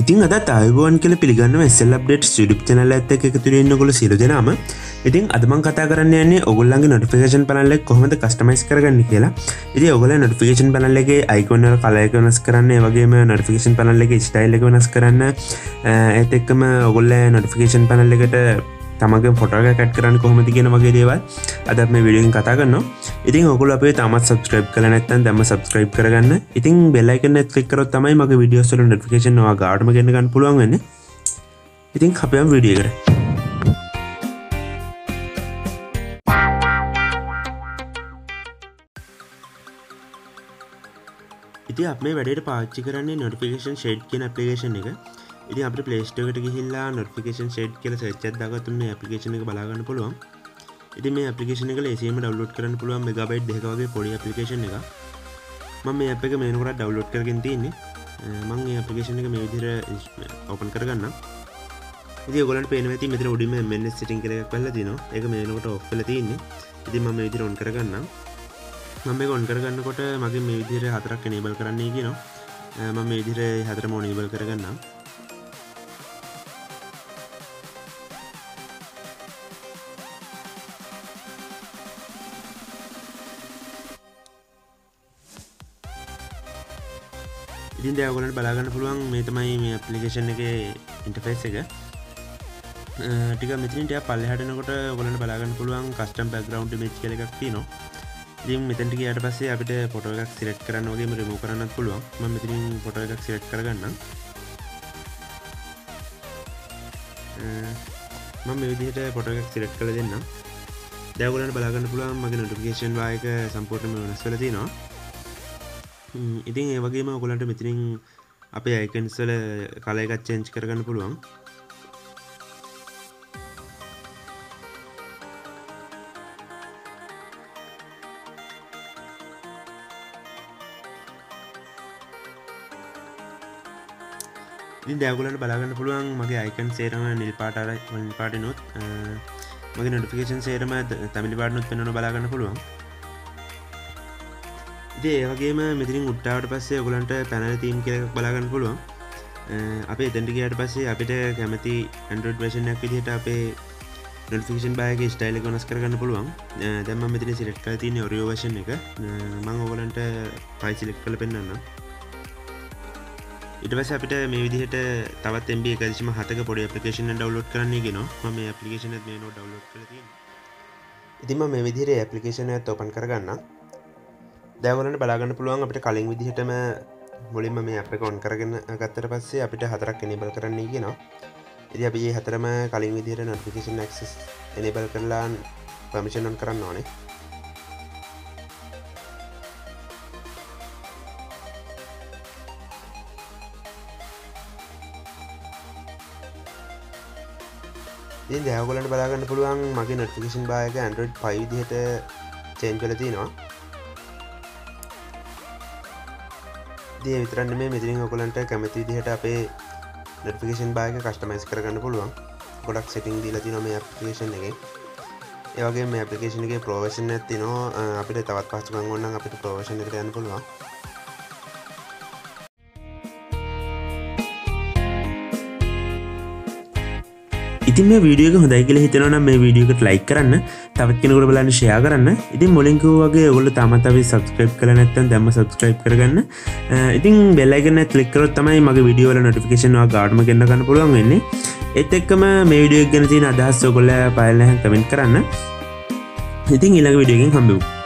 ඉතින් අද අයිබෝන් කල පිළිගන්න සෙල් අප්ඩේට් සුඩුප් චනල ඇත්ත එක තුරන්නගොල සිරු දෙනම. ඉතින් අදමන් කතා කරන්න යන්නේ ඔගුල්ලන්ගේ නොටිෆිකේෂන් පනල්ල කොහොමද කස්ටමයිස් කරගන්න කියලා. ඉති ඔගල නොටිෆිකේෂන් පනල්ලගේ අයිකොන්නර කලයක වනස් කරන්න වගේම නොටිෆිකේෂන් පනල්ලගේ ස්ටයිල්ල වෙනස් කරන්න ඇත එක්කම ඔගොල්ල නොටිෆිකේෂන් පනල්ලකට තමගේ ෆොටග කට් කරන්න කොහොමති කියෙන වගේ දේවල්. අදත් මේ විඩියෙන් කතා කරන්න ඉතින් ඔකුල අපේ තමත් සබස්ක්‍රයිබ් කල නැත්තන් දම සබස්ක්‍රයිබ් කරගන්න. ඉතින් බෙල්ලයික නෙත්ලික්කරොත් තමයි මගේ විඩියෝස්ල ඩිකේෂන් වා ගාටම ගෙනගන්න පුළුවන්ගන්න ඉතින් අපයම් විඩිය කර ඉති අප මේ වැඩට පාච්චි කරන්නේ නොටිෆිකේෂන් ෂේඩ් කියන අපපලිකේෂන් එක. ඉති අප පලේස්ටකට ගහිල්ලා නොටිකේෂන් ෂේඩ් කියල සච්චත් දගතුම මේ අපපලිකේෂන එක බලාගන්න පුළුවන්. ඉති මේ අපපලිකේෂන එක ලේසීම ඩවලෝඩ් කරන්න පුළුවන් මෙගබයි් දෙකවගේ පොඩි අපපලිකේෂන එක ම මේ අප එක මේනකට ඩවලෝඩ් කරගෙන තියන්නේ. මං අපපලිකේෂන එක මේ විදිර ඔපන් කරගන්න ඉති ගොලන් පේනවති මෙතර උඩිම මෙන්න සිටින් කර පල්ල තින එක මේනකට ඔෆ්ල තියන්නේ. ඉති ම විදිර ඔන් කරගන්න මම ගොන් කරගන්නකොට මගේ මේ විදිර හතරක් නේබල් කරන්නේ කියනවා. මම විදිර හතර මෝනීබල් කරගන්නම්. ඉතින් දයගොලට බලාගන්න පුළුවන් මේ තමයි මේ අපපලිකේෂන් එක ඉන්ටෆේස් එක. ටික මෙතින්ට පල්ලහටනකොට ගොලට බලාගන්න පුළුවන් කස්ටම් බැග්‍රවන්් මේච් කල එකක් තිනවා ඉතින් මෙතැට යට පස්සේ අපිට පොට එකක් සිරට් කරන්න වගේ රමූ කරන්න පුළුවන්. ම මෙතිරින් පොට එකක් සිරට් කරගන්න මම විදිහට පොට එකක් සිරට් කළ දෙන්න දැවගලට බලාගන්න පුළුවන් මගේ නොටිකේෂන් වායක සම්පූර්ණම වෙනස් වල තිනවා ඉතින් ඒවගේම ඔකොලන්ට මෙතිරින් අපේ අයිකන්ස්වල කලයකත් චෙන්ච් කරගන්න පුළුවන්. ඉතින් දැගුලට බලාගන්න පුළුවන් මගේ අයිකන් සේරම නිල් පාටර පාටිනොත් මගේ නොටිෆිකේෂන් සේරම තමිලි පාටනුත් පෙනන බලාගන්න පුළුවන්. ඉති ඒවගේම මෙතිරින් උට්ටාවට පස්සේ ඔගලන්ට පැනල තීම් කියල බලාගන්න පුළුවන්. අපේ තැටිකයට පස්සේ අපිට කැමති ඇන්ඩරඩ් වේෂණයක් විදිහට අපේ නොටිෆිකේෂන් බායක ස්ටයිල ගොනස් කරගන්න පුළුවන්. දැම මෙතින සිලෙට් කල තින ඔරියෝ වශන එක. මං ඔගලන්ට පයිසිලෙක් කල පෙන්න්න ඉටවස අපිට මේ විදිහට තවත් එම්බ එකසිම හතක පොඩි පපිකේෂන ඩවලෝඩ් කරන්නේ ගෙන. ම මේ පපිකේෂන මේ නෝ ඩවලෝඩ් කර ඉතිම මේ විදිහර ඇපලිකේෂන තෝපන් කරගන්න දැවලට බලාගන්න පුළුවන් අපිට කලින් විදිහටම මුලින්ම මේ අප කොන් කරගෙන ගත්තර පස්සේ අපිට හතරක් එනිබල් කරන්නේ කියෙනවා. ඉදි අපි හතරම කලින් විදිහට නොටිකේෂන් ක්ස් එනිබල් කරලාන් පමිෂනන් කරන්න ඕනේ. ඉතින් දැවගලට බලාගන්න පුළුවන් මගේ නොටිකේෂන් බායක ඇන්ඩරඩ් පයිදිහට චේන් දේ විතරන්න මේ මෙතිරින් ඔකොලන්ට කැමති දිහට අපේ නොටිකේෂන් බායක කස්ටමයිස් කරගන්න පුළුවන්. ගොඩක් සිටිං දීලති නොම අපපිකේෂන් එක. ඒවගේ මේ අපපිකේෂන්ගේ ප්‍රෝවේෂන් ඇති නෝ අපිට තවත් පස්සුකන් ඔන්න අපිට ප්‍රෝවේෂණ එකට යන්න පුළුවන්. ඉතින් මේ වීඩියක හොඳයි කියල හිතනවන මේ වීඩියකට ලයි කරන්න. තවත් කෙනකට බලන්න ෂයා කරන්න. ඉතින් මොලින්කව වගේ ඔගොල තමතවි සබස්ක්‍රයිප් කර නැත්තන් දැම සබස්ක්‍රයිප් කරගන්න. ඉතින් බෙල්ලයිගන කලික්කරොත් තමයි මගේ විඩියෝල නොටිකේෂනවා ගාඩම ගන්න පුළුවන් වෙන්නේ. එත් එක්කම මේ විඩියෝ ගැනතින අදහස් ඔගොල්ල පයිල්ලහ කමෙන්ට් කරන්න. ඉතින් ඉළඟ විඩියගෙන් හම්බවූ